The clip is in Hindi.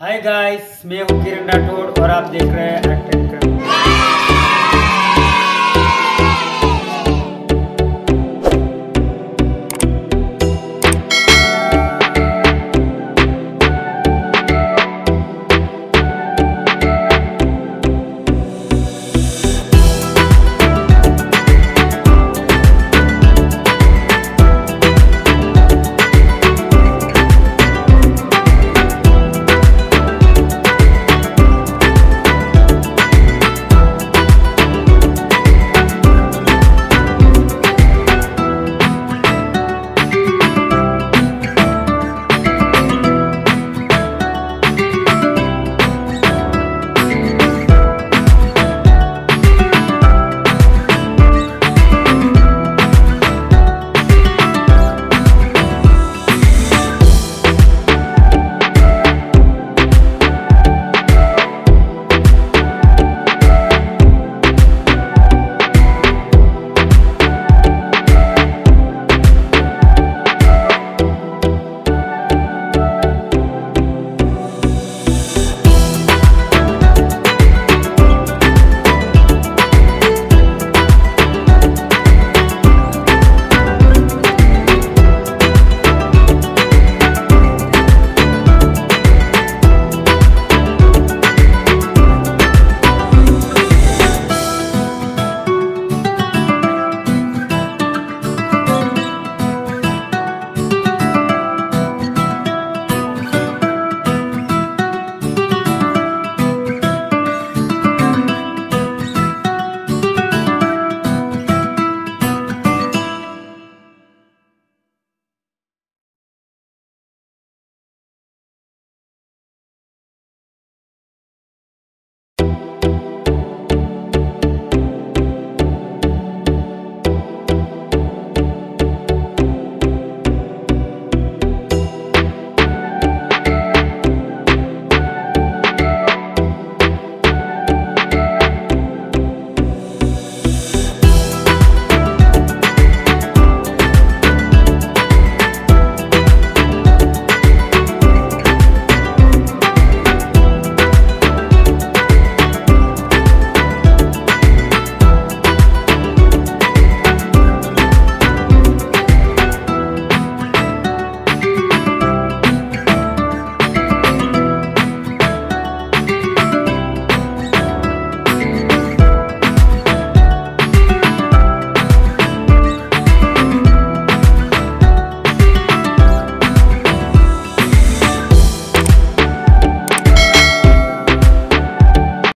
हाय गाइस मैं हूँ किरण राठौड़ और आप देख रहे हैं एक्टिंग